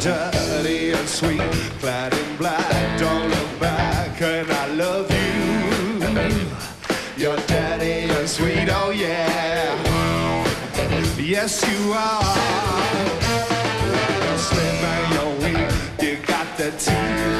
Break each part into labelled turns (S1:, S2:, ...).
S1: dirty and sweet, clad in black. Don't look back, and I love you. You're dirty and sweet, oh yeah. Yes, you are. You're slim and you're weak. You got the teeth.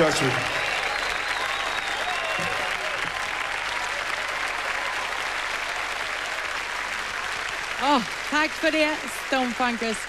S1: Starts with.
S2: Oh, tack för det, Stonefunkers.